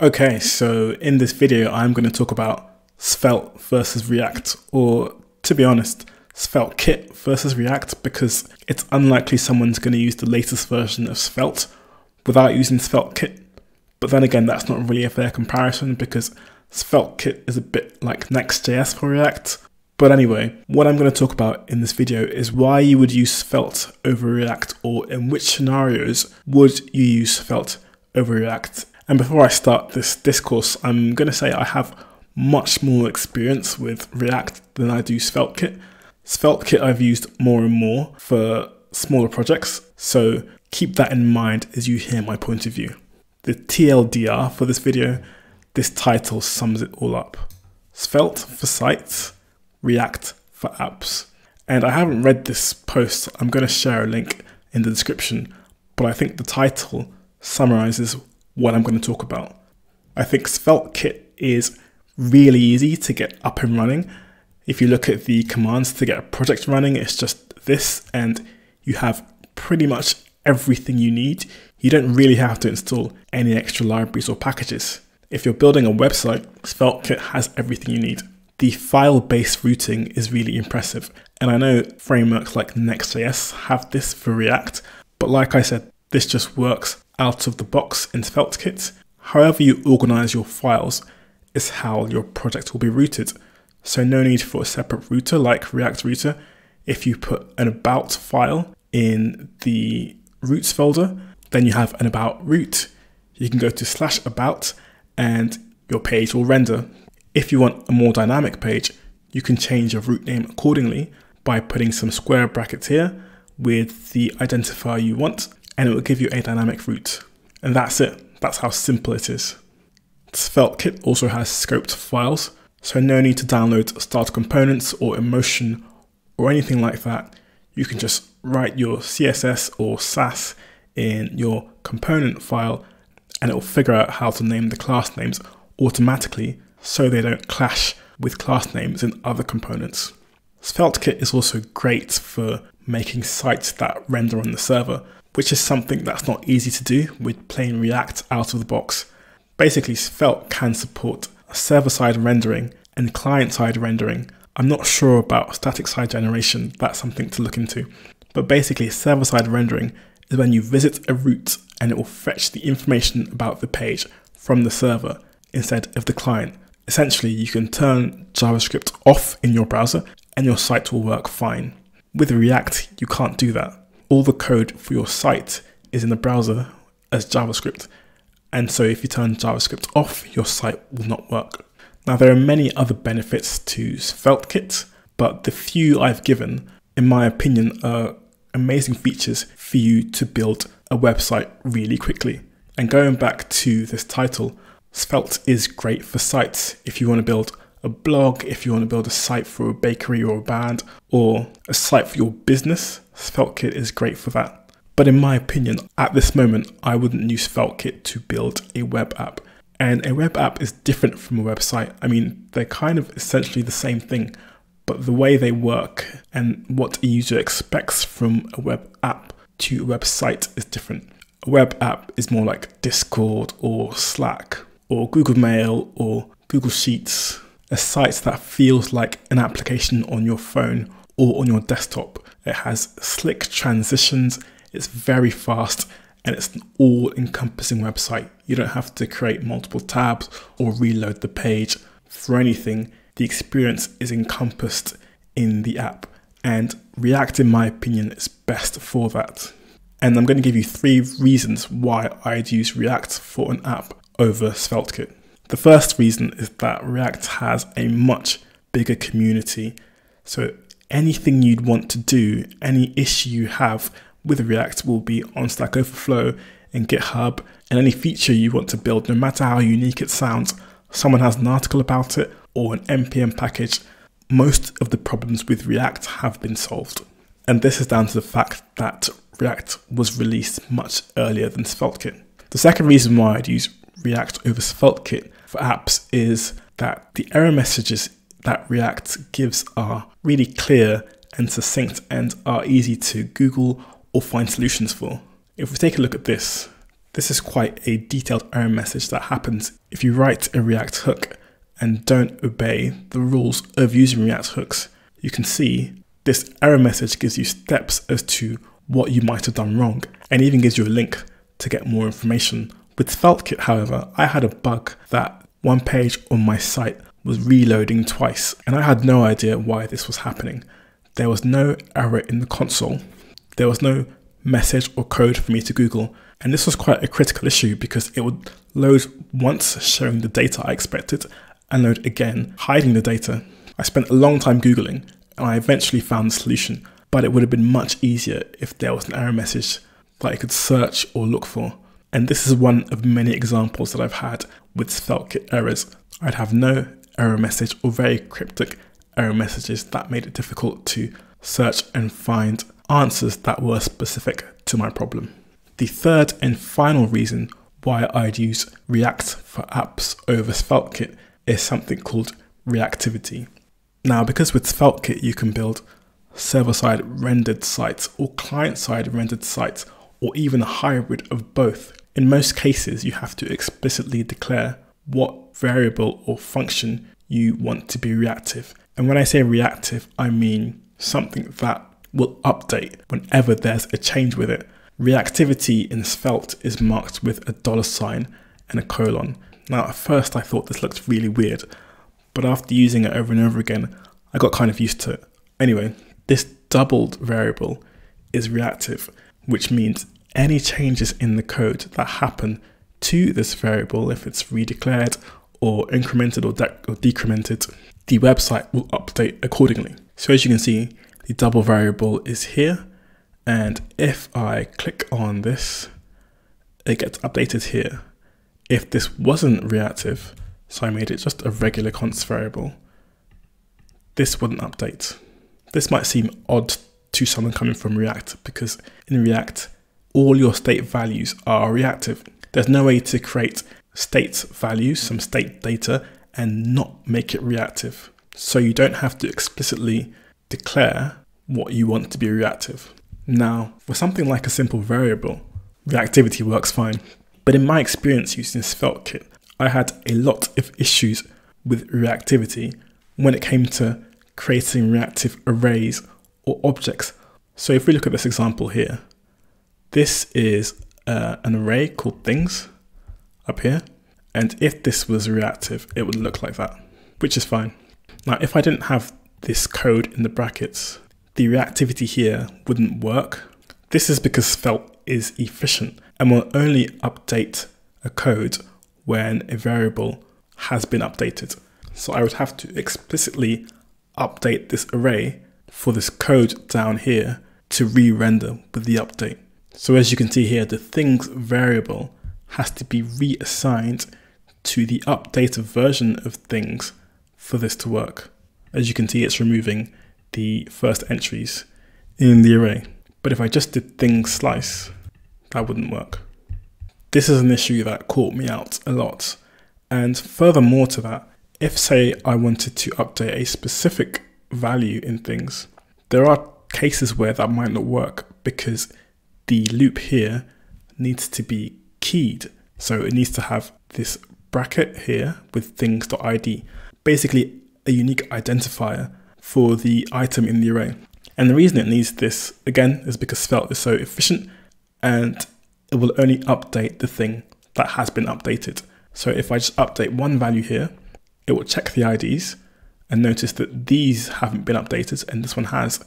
Okay, so in this video, I'm going to talk about Svelte versus React, or to be honest, Svelte Kit versus React, because it's unlikely someone's going to use the latest version of Svelte without using Svelte Kit. But then again, that's not really a fair comparison because Svelte Kit is a bit like Next.js for React. But anyway, what I'm going to talk about in this video is why you would use Svelte over React, or in which scenarios would you use Svelte over React and before I start this discourse, I'm going to say I have much more experience with React than I do SvelteKit. SvelteKit I've used more and more for smaller projects, so keep that in mind as you hear my point of view. The TLDR for this video, this title sums it all up. Svelte for sites, React for apps. And I haven't read this post, I'm going to share a link in the description, but I think the title summarizes what I'm going to talk about. I think SvelteKit is really easy to get up and running. If you look at the commands to get a project running, it's just this, and you have pretty much everything you need. You don't really have to install any extra libraries or packages. If you're building a website, SvelteKit has everything you need. The file-based routing is really impressive, and I know frameworks like Next.js have this for React, but like I said, this just works out of the box in SvelteKit. However you organize your files is how your project will be routed. So no need for a separate router like React Router. If you put an about file in the routes folder, then you have an about route. You can go to slash about and your page will render. If you want a more dynamic page, you can change your route name accordingly by putting some square brackets here with the identifier you want and it will give you a dynamic route. And that's it. That's how simple it is. SvelteKit also has scoped files, so no need to download styled components or emotion or anything like that. You can just write your CSS or Sass in your component file and it will figure out how to name the class names automatically so they don't clash with class names in other components. SvelteKit is also great for making sites that render on the server which is something that's not easy to do with plain React out of the box. Basically, Svelte can support server side rendering and client side rendering. I'm not sure about static side generation, that's something to look into. But basically, server side rendering is when you visit a route and it will fetch the information about the page from the server instead of the client. Essentially, you can turn JavaScript off in your browser and your site will work fine. With React, you can't do that all the code for your site is in the browser as JavaScript. And so if you turn JavaScript off, your site will not work. Now, there are many other benefits to SvelteKit, but the few I've given, in my opinion, are amazing features for you to build a website really quickly. And going back to this title, Svelte is great for sites if you want to build a blog, if you want to build a site for a bakery or a band, or a site for your business, SvelteKit is great for that. But in my opinion, at this moment, I wouldn't use SvelteKit to build a web app. And a web app is different from a website. I mean, they're kind of essentially the same thing, but the way they work and what a user expects from a web app to a website is different. A web app is more like Discord or Slack or Google Mail or Google Sheets a site that feels like an application on your phone or on your desktop. It has slick transitions, it's very fast, and it's an all encompassing website. You don't have to create multiple tabs or reload the page for anything. The experience is encompassed in the app, and React, in my opinion, is best for that. And I'm going to give you three reasons why I'd use React for an app over SvelteKit. The first reason is that React has a much bigger community. So anything you'd want to do, any issue you have with React will be on Stack Overflow and GitHub, and any feature you want to build, no matter how unique it sounds, someone has an article about it or an npm package. Most of the problems with React have been solved. And this is down to the fact that React was released much earlier than SvelteKit. The second reason why I'd use React over SvelteKit for apps is that the error messages that React gives are really clear and succinct and are easy to Google or find solutions for. If we take a look at this, This is quite a detailed error message that happens if you write a React hook and don't obey the rules of using React hooks. You can see this error message gives you steps as to what you might have done wrong and even gives you a link to get more information. With SvelteKit, however, I had a bug that one page on my site was reloading twice and I had no idea why this was happening. There was no error in the console. There was no message or code for me to Google. And this was quite a critical issue because it would load once showing the data I expected and load again hiding the data. I spent a long time Googling and I eventually found the solution, but it would have been much easier if there was an error message that I could search or look for. And this is one of many examples that I've had with SvelteKit errors. I'd have no error message or very cryptic error messages that made it difficult to search and find answers that were specific to my problem. The third and final reason why I'd use React for apps over SvelteKit is something called reactivity. Now, because with SvelteKit you can build server-side rendered sites or client-side rendered sites or even a hybrid of both. In most cases, you have to explicitly declare what variable or function you want to be reactive. And when I say reactive, I mean something that will update whenever there's a change with it. Reactivity in Svelte is marked with a dollar sign and a colon. Now, at first, I thought this looked really weird, but after using it over and over again, I got kind of used to it. Anyway, this doubled variable is reactive, which means any changes in the code that happen to this variable, if it's redeclared or incremented or, de- or decremented, the website will update accordingly. So as you can see, the double variable is here. And if I click on this, it gets updated here. If this wasn't reactive, so I made it just a regular const variable, this wouldn't update. This might seem odd to someone coming from React because in React, all your state values are reactive. There's no way to create state values, some state data, and not make it reactive. So you don't have to explicitly declare what you want to be reactive. Now, for something like a simple variable, reactivity works fine. But in my experience using SvelteKit, I had a lot of issues with reactivity when it came to creating reactive arrays or objects. So if we look at this example here, this is uh, an array called things up here. And if this was reactive, it would look like that, which is fine. Now, if I didn't have this code in the brackets, the reactivity here wouldn't work. This is because Svelte is efficient and will only update a code when a variable has been updated. So I would have to explicitly update this array for this code down here to re-render with the update. So as you can see here, the things variable has to be reassigned to the updated version of things for this to work. As you can see, it's removing the first entries in the array. But if I just did things slice, that wouldn't work. This is an issue that caught me out a lot. And furthermore to that, if say I wanted to update a specific value in things. There are cases where that might not work because the loop here needs to be keyed. So it needs to have this bracket here with things.id, basically a unique identifier for the item in the array. And the reason it needs this, again, is because Svelte is so efficient and it will only update the thing that has been updated. So if I just update one value here, it will check the IDs and notice that these haven't been updated and this one has.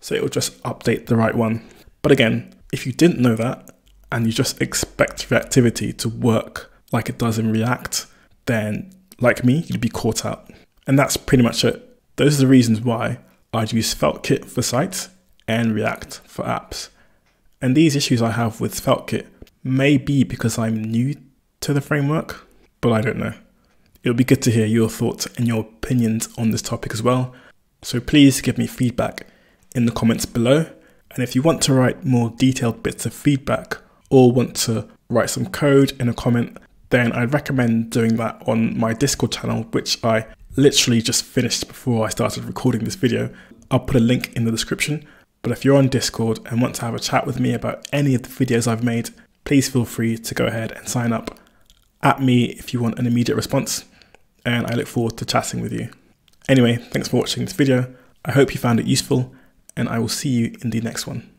So it will just update the right one. But again, if you didn't know that and you just expect reactivity to work like it does in React, then like me, you'd be caught out. And that's pretty much it. Those are the reasons why I'd use SvelteKit for sites and React for apps. And these issues I have with SvelteKit may be because I'm new to the framework, but I don't know. It would be good to hear your thoughts and your opinions on this topic as well. So please give me feedback in the comments below. And if you want to write more detailed bits of feedback or want to write some code in a comment, then I'd recommend doing that on my Discord channel, which I literally just finished before I started recording this video. I'll put a link in the description. But if you're on Discord and want to have a chat with me about any of the videos I've made, please feel free to go ahead and sign up at me if you want an immediate response. And I look forward to chatting with you. Anyway, thanks for watching this video. I hope you found it useful, and I will see you in the next one.